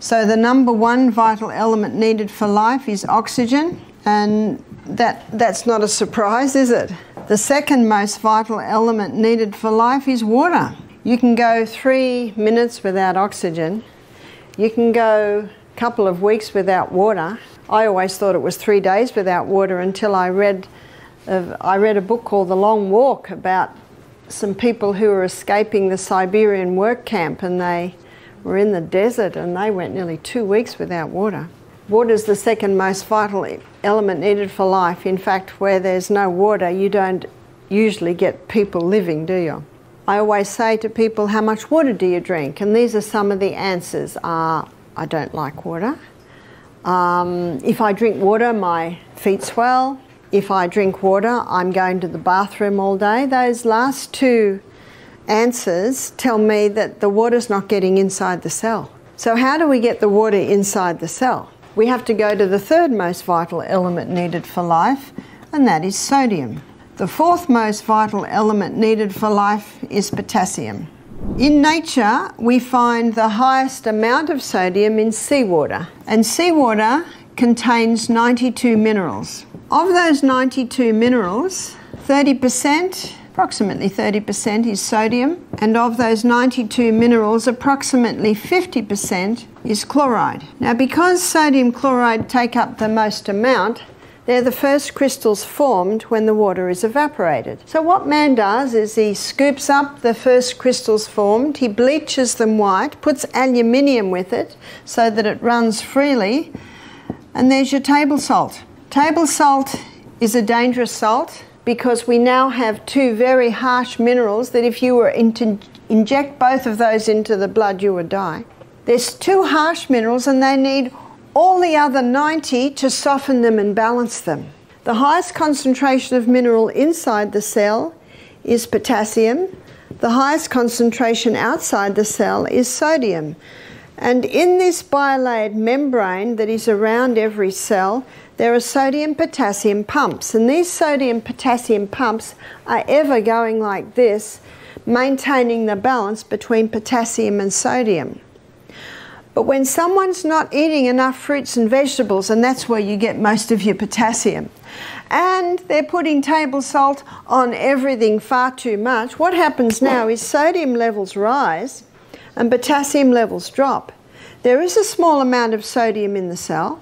So the number one vital element needed for life is oxygen, and that, that's not a surprise, is it? The second most vital element needed for life is water. You can go three minutes without oxygen. You can go a couple of weeks without water. I always thought it was three days without water until I read, uh, I read a book called The Long Walk about some people who were escaping the Siberian work camp and they were in the desert and they went nearly two weeks without water. Water is the second most vital element needed for life. In fact, where there's no water, you don't usually get people living, do you? I always say to people, how much water do you drink? And these are some of the answers are, I don't like water. Um, if I drink water, my feet swell. If I drink water, I'm going to the bathroom all day. Those last two answers tell me that the water's not getting inside the cell. So, how do we get the water inside the cell? We have to go to the third most vital element needed for life, and that is sodium. The fourth most vital element needed for life is potassium. In nature, we find the highest amount of sodium in seawater, and seawater contains 92 minerals. Of those 92 minerals, 30% approximately 30% is sodium, and of those 92 minerals, approximately 50% is chloride. Now, because sodium chloride take up the most amount, they're the first crystals formed when the water is evaporated. So, what man does is he scoops up the first crystals formed, he bleaches them white, puts aluminium with it so that it runs freely, and there's your table salt. Table salt is a dangerous salt because we now have two very harsh minerals that if you were to inject both of those into the blood, you would die. There's two harsh minerals and they need all the other 90 to soften them and balance them. The highest concentration of mineral inside the cell is potassium. The highest concentration outside the cell is sodium. And in this bilayered membrane that is around every cell, there are sodium potassium pumps, and these sodium potassium pumps are ever going like this, maintaining the balance between potassium and sodium. But when someone's not eating enough fruits and vegetables, and that's where you get most of your potassium, and they're putting table salt on everything far too much, what happens now is sodium levels rise and potassium levels drop. There is a small amount of sodium in the cell,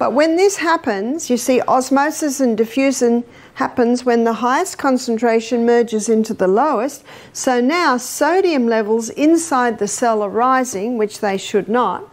but when this happens, you see osmosis and diffusion happens when the highest concentration merges into the lowest. So now sodium levels inside the cell are rising, which they should not,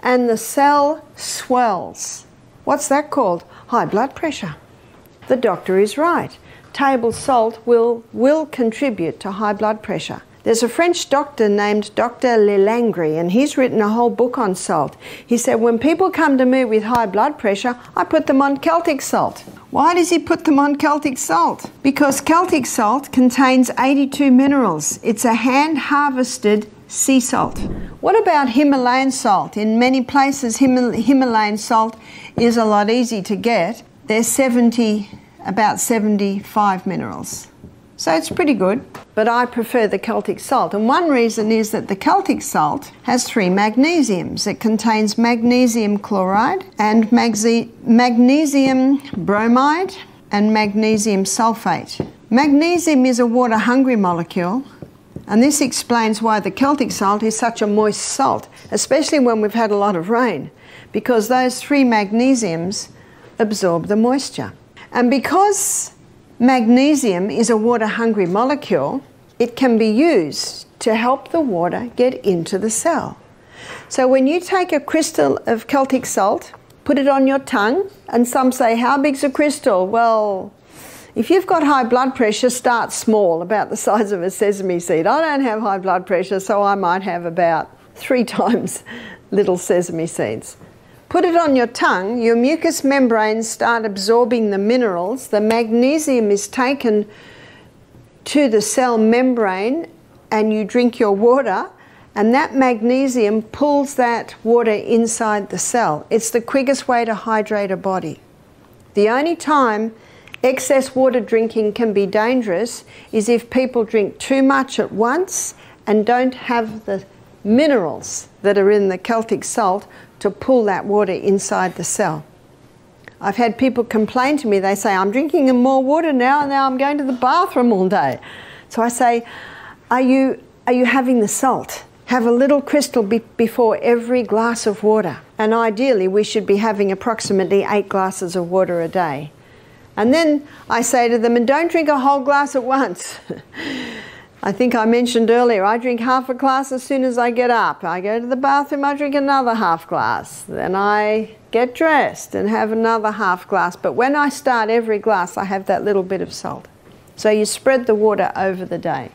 and the cell swells. What's that called? High blood pressure. The doctor is right. Table salt will, will contribute to high blood pressure. There's a French doctor named Dr. de Langre, and he's written a whole book on salt. He said, When people come to me with high blood pressure, I put them on Celtic salt. Why does he put them on Celtic salt? Because Celtic salt contains 82 minerals. It's a hand harvested sea salt. What about Himalayan salt? In many places, Himal- Himalayan salt is a lot easy to get. There's 70, about 75 minerals. So it's pretty good, but I prefer the Celtic salt. And one reason is that the Celtic salt has three magnesiums. It contains magnesium chloride and magnesium bromide and magnesium sulfate. Magnesium is a water hungry molecule, and this explains why the Celtic salt is such a moist salt, especially when we've had a lot of rain, because those three magnesiums absorb the moisture. And because Magnesium is a water hungry molecule. It can be used to help the water get into the cell. So when you take a crystal of Celtic salt, put it on your tongue, and some say, How big's a crystal? Well, if you've got high blood pressure, start small, about the size of a sesame seed. I don't have high blood pressure, so I might have about three times little sesame seeds. Put it on your tongue, your mucous membranes start absorbing the minerals. The magnesium is taken to the cell membrane, and you drink your water, and that magnesium pulls that water inside the cell. It's the quickest way to hydrate a body. The only time excess water drinking can be dangerous is if people drink too much at once and don't have the minerals that are in the Celtic salt to pull that water inside the cell. I've had people complain to me, they say, I'm drinking more water now, and now I'm going to the bathroom all day. So I say, Are you, are you having the salt? Have a little crystal be- before every glass of water. And ideally, we should be having approximately eight glasses of water a day. And then I say to them, and don't drink a whole glass at once. I think I mentioned earlier, I drink half a glass as soon as I get up. I go to the bathroom, I drink another half glass. Then I get dressed and have another half glass. But when I start every glass, I have that little bit of salt. So you spread the water over the day.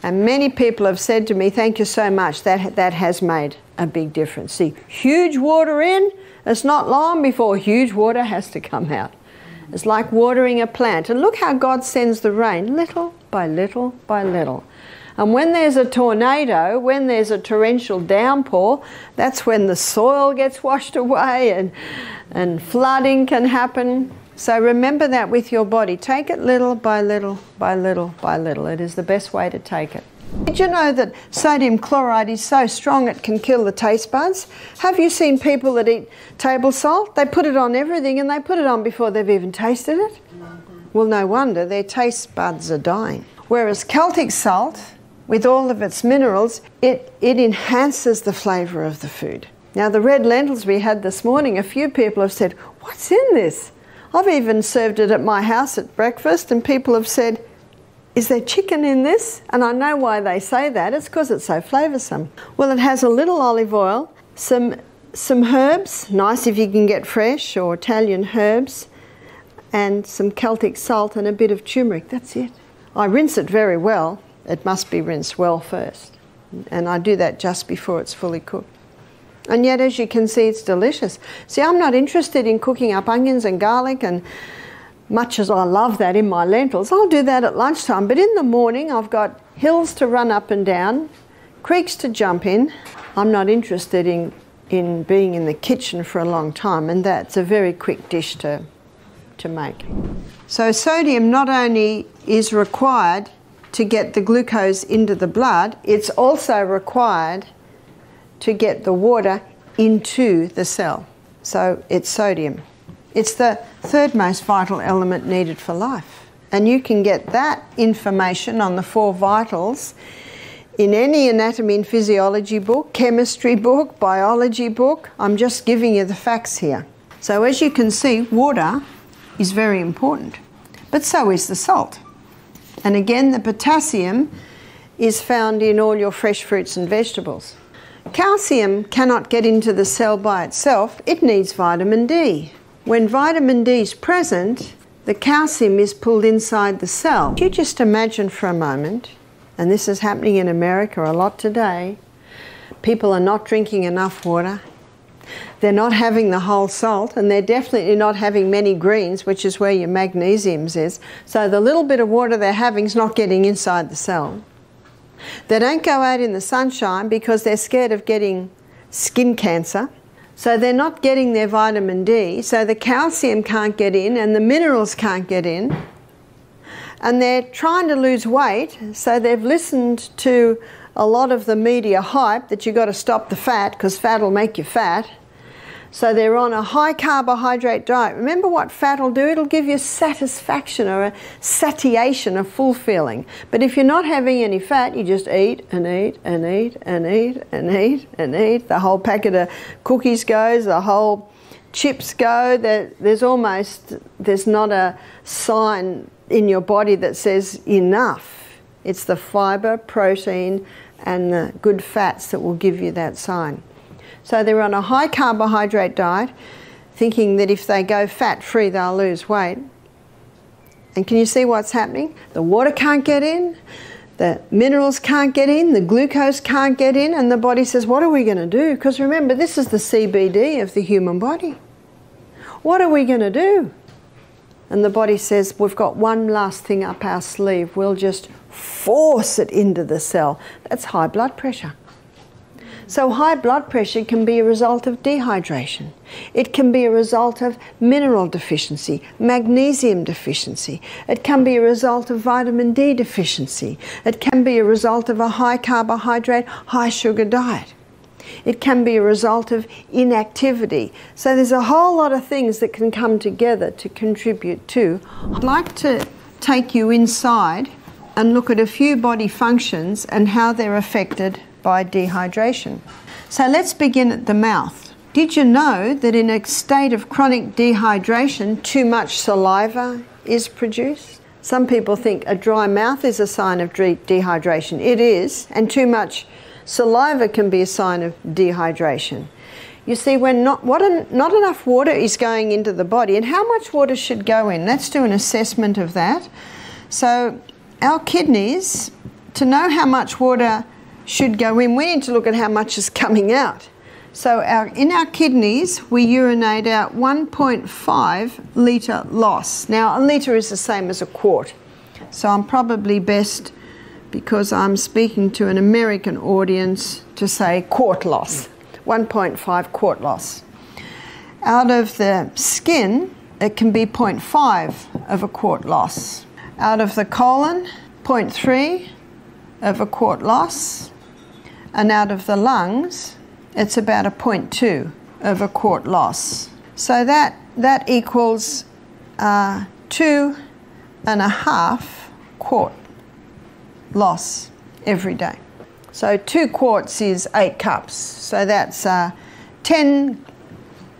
And many people have said to me, Thank you so much, that, that has made a big difference. See, huge water in, it's not long before huge water has to come out. It's like watering a plant. And look how God sends the rain, little by little by little. And when there's a tornado, when there's a torrential downpour, that's when the soil gets washed away and, and flooding can happen. So remember that with your body. Take it little by little by little by little. It is the best way to take it. Did you know that sodium chloride is so strong it can kill the taste buds? Have you seen people that eat table salt? They put it on everything and they put it on before they've even tasted it. Well, no wonder their taste buds are dying. Whereas Celtic salt, with all of its minerals, it, it enhances the flavour of the food. Now, the red lentils we had this morning, a few people have said, What's in this? I've even served it at my house at breakfast, and people have said, Is there chicken in this? And I know why they say that. It's because it's so flavoursome. Well, it has a little olive oil, some, some herbs, nice if you can get fresh or Italian herbs, and some Celtic salt and a bit of turmeric. That's it. I rinse it very well. It must be rinsed well first. And I do that just before it's fully cooked. And yet, as you can see, it's delicious. See, I'm not interested in cooking up onions and garlic, and much as I love that in my lentils, I'll do that at lunchtime. But in the morning, I've got hills to run up and down, creeks to jump in. I'm not interested in, in being in the kitchen for a long time, and that's a very quick dish to, to make. So, sodium not only is required to get the glucose into the blood, it's also required to get the water into the cell. So it's sodium. It's the third most vital element needed for life. And you can get that information on the four vitals in any anatomy and physiology book, chemistry book, biology book. I'm just giving you the facts here. So, as you can see, water is very important, but so is the salt. And again, the potassium is found in all your fresh fruits and vegetables. Calcium cannot get into the cell by itself, it needs vitamin D. When vitamin D is present, the calcium is pulled inside the cell. You just imagine for a moment, and this is happening in America a lot today, people are not drinking enough water. They're not having the whole salt, and they're definitely not having many greens, which is where your magnesiums is. So the little bit of water they're having is not getting inside the cell. They don't go out in the sunshine because they're scared of getting skin cancer. So they're not getting their vitamin D, so the calcium can't get in and the minerals can't get in. And they're trying to lose weight, so they've listened to a lot of the media hype that you've got to stop the fat because fat will make you fat. So they're on a high carbohydrate diet. Remember what fat will do? It'll give you satisfaction or a satiation, a full feeling. But if you're not having any fat, you just eat and eat and eat and eat and eat and eat. The whole packet of cookies goes, the whole chips go. There's almost, there's not a sign in your body that says enough. It's the fiber, protein, and the good fats that will give you that sign. So they're on a high carbohydrate diet, thinking that if they go fat free, they'll lose weight. And can you see what's happening? The water can't get in, the minerals can't get in, the glucose can't get in, and the body says, What are we going to do? Because remember, this is the CBD of the human body. What are we going to do? And the body says, We've got one last thing up our sleeve. We'll just force it into the cell. That's high blood pressure. So, high blood pressure can be a result of dehydration. It can be a result of mineral deficiency, magnesium deficiency. It can be a result of vitamin D deficiency. It can be a result of a high carbohydrate, high sugar diet. It can be a result of inactivity. So, there's a whole lot of things that can come together to contribute to. I'd like to take you inside and look at a few body functions and how they're affected by dehydration. So let's begin at the mouth. Did you know that in a state of chronic dehydration, too much saliva is produced? Some people think a dry mouth is a sign of dehydration. It is, and too much saliva can be a sign of dehydration. You see, when not, what an, not enough water is going into the body, and how much water should go in? Let's do an assessment of that. So, our kidneys, to know how much water should go in, we need to look at how much is coming out. So our, in our kidneys, we urinate out 1.5 litre loss. Now, a litre is the same as a quart. So I'm probably best, because I'm speaking to an American audience, to say quart loss, 1.5 quart loss. Out of the skin, it can be 0.5 of a quart loss. Out of the colon, 0.3 of a quart loss and out of the lungs, it's about a 0.2 of a quart loss. So that, that equals uh, two and a half quart loss every day. So two quarts is eight cups. So that's uh, 10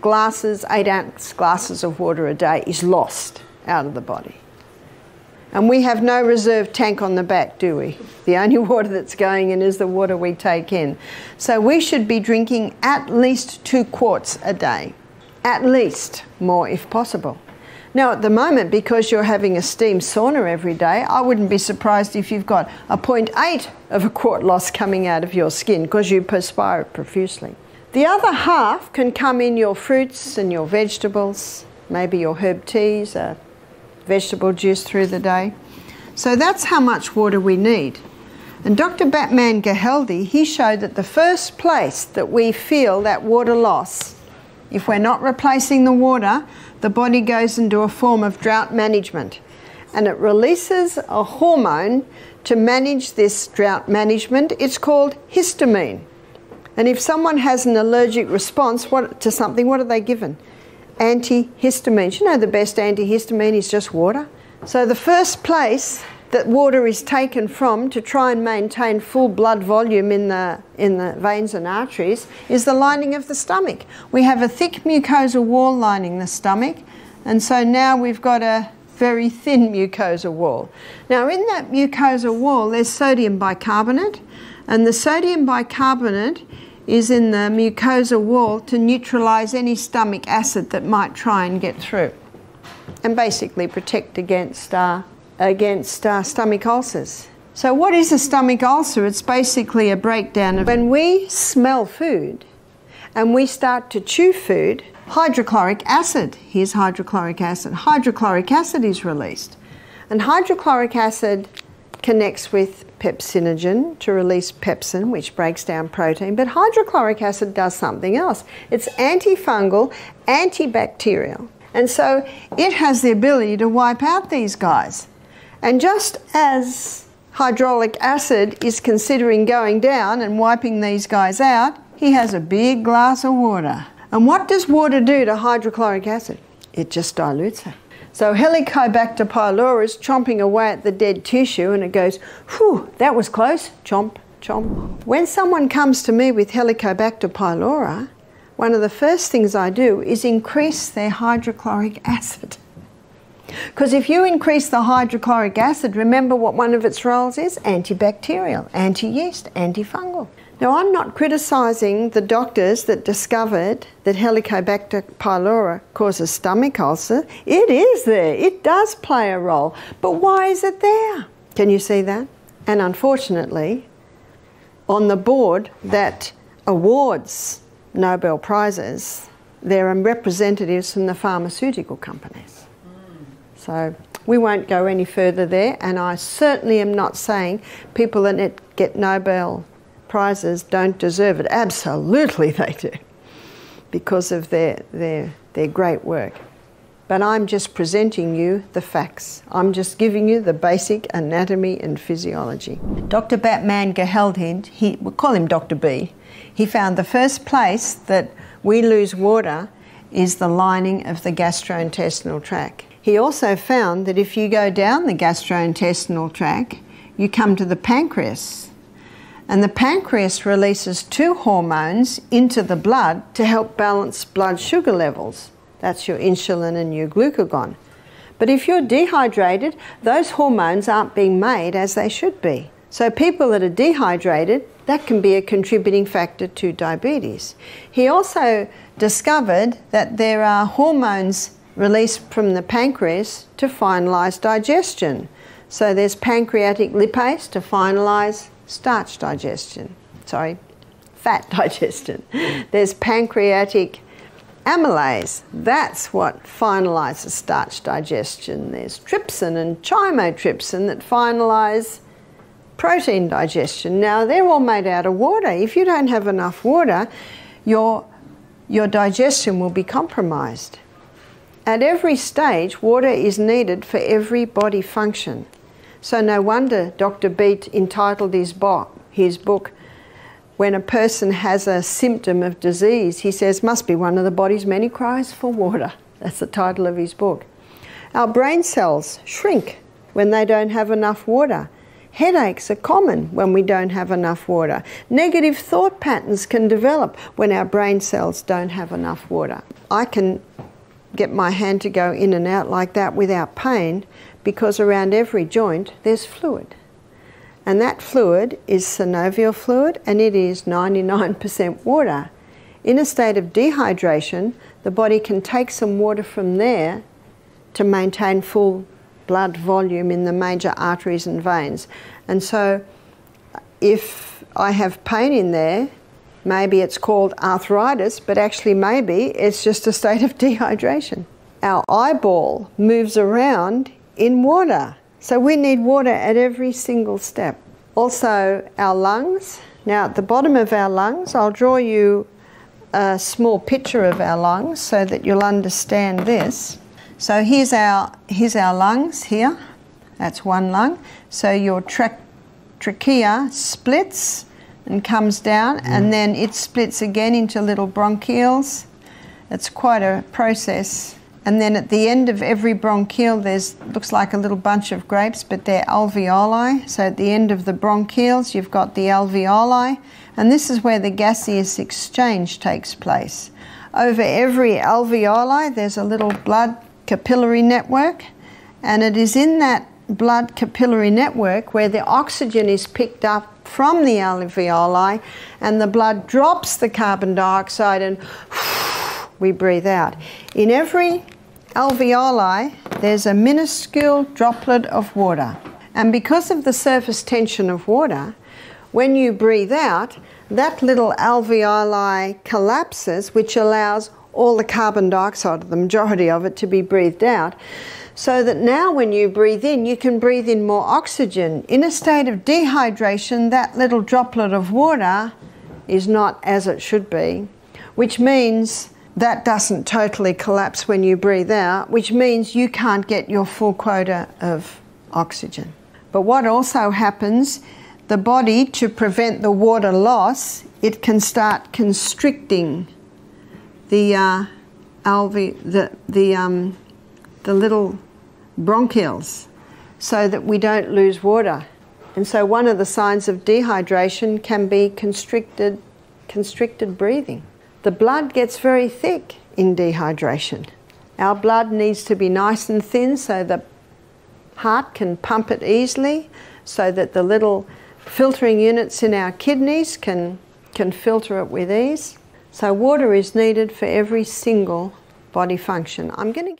glasses, eight ounce glasses of water a day is lost out of the body. And we have no reserve tank on the back, do we? The only water that's going in is the water we take in. So we should be drinking at least two quarts a day. At least, more if possible. Now, at the moment, because you're having a steam sauna every day, I wouldn't be surprised if you've got a 0.8 of a quart loss coming out of your skin because you perspire profusely. The other half can come in your fruits and your vegetables, maybe your herb teas, a vegetable juice through the day. So that's how much water we need. And Dr. Batmanghelidj, he showed that the first place that we feel that water loss, if we're not replacing the water, the body goes into a form of drought management. And it releases a hormone to manage this drought management. It's called histamine. And if someone has an allergic response to something, what are they given? Antihistamines. You know the best antihistamine is just water. So the first place that water is taken from to try and maintain full blood volume in the, in the veins and arteries is the lining of the stomach. We have a thick mucosal wall lining the stomach, and so now we've got a very thin mucosal wall. Now, in that mucosal wall, there's sodium bicarbonate, and the sodium bicarbonate is in the mucosal wall to neutralize any stomach acid that might try and get through and basically protect against, uh, against uh, stomach ulcers. So, what is a stomach ulcer? It's basically a breakdown of when we smell food and we start to chew food, hydrochloric acid, here's hydrochloric acid, hydrochloric acid is released. And hydrochloric acid connects with pepsinogen to release pepsin, which breaks down protein, but hydrochloric acid does something else. It's antifungal, antibacterial, and so it has the ability to wipe out these guys. And just as hydrochloric acid is considering going down and wiping these guys out, he has a big glass of water. And what does water do to hydrochloric acid? It just dilutes it. So Helicobacter pylori is chomping away at the dead tissue and it goes, whew, that was close, chomp, chomp. When someone comes to me with Helicobacter pylori, one of the first things I do is increase their hydrochloric acid. Because if you increase the hydrochloric acid, remember what one of its roles is? Antibacterial, anti yeast, antifungal. Now, I'm not criticising the doctors that discovered that Helicobacter pylori causes stomach ulcer. It is there, it does play a role. But why is it there? Can you see that? And unfortunately, on the board that awards Nobel Prizes, there are representatives from the pharmaceutical companies. So we won't go any further there, and I certainly am not saying people that get Nobel prizes don't deserve it. Absolutely they do, because of their, their, their great work. But I'm just presenting you the facts. I'm just giving you the basic anatomy and physiology. Dr. Batmanghelidj, he, we'll call him Dr. B, he found the first place that we lose water is the lining of the gastrointestinal tract. He also found that if you go down the gastrointestinal tract, you come to the pancreas. And the pancreas releases two hormones into the blood to help balance blood sugar levels. That's your insulin and your glucagon. But if you're dehydrated, those hormones aren't being made as they should be. So people that are dehydrated, that can be a contributing factor to diabetes. He also discovered that there are hormones released from the pancreas to finalise digestion. So there's pancreatic lipase to finalise starch digestion. Sorry, fat digestion. There's pancreatic amylase. That's what finalises starch digestion. There's trypsin and chymotrypsin that finalise protein digestion. Now, they're all made out of water. If you don't have enough water, your, your digestion will be compromised. At every stage, water is needed for every body function. So no wonder Dr. B entitled his book, his book when a person has a symptom of disease, he says, must be one of the body's many cries for water. That's the title of his book. Our brain cells shrink when they don't have enough water. Headaches are common when we don't have enough water. Negative thought patterns can develop when our brain cells don't have enough water. I can get my hand to go in and out like that without pain because around every joint there's fluid. And that fluid is synovial fluid and it is 99% water. In a state of dehydration, the body can take some water from there to maintain full blood volume in the major arteries and veins. And so if I have pain in there, maybe it's called arthritis, but actually maybe it's just a state of dehydration. Our eyeball moves around in water. So we need water at every single step. Also, our lungs. Now, at the bottom of our lungs, I'll draw you a small picture of our lungs so that you'll understand this. So here's our, here's our lungs here. That's one lung. So your tra trachea splits and comes down, mm. and then it splits again into little bronchioles. It's quite a process. And then at the end of every bronchial, there's looks like a little bunch of grapes, but they're alveoli. So at the end of the bronchioles, you've got the alveoli, and this is where the gaseous exchange takes place. Over every alveoli, there's a little blood capillary network, and it is in that blood capillary network where the oxygen is picked up from the alveoli, and the blood drops the carbon dioxide and we breathe out. In every alveoli, there's a minuscule droplet of water. And because of the surface tension of water, when you breathe out, that little alveoli collapses, which allows all the carbon dioxide, the majority of it, to be breathed out. So that now, when you breathe in, you can breathe in more oxygen. In a state of dehydration, that little droplet of water is not as it should be, which means that doesn't totally collapse when you breathe out, which means you can't get your full quota of oxygen. But what also happens, the body, to prevent the water loss, it can start constricting the uh, alve, the, the, um, the little bronchioles so that we don't lose water. And so one of the signs of dehydration can be constricted, constricted breathing. The blood gets very thick in dehydration. Our blood needs to be nice and thin so the heart can pump it easily, so that the little filtering units in our kidneys can, can filter it with ease. So water is needed for every single body function. I'm going to